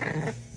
Ha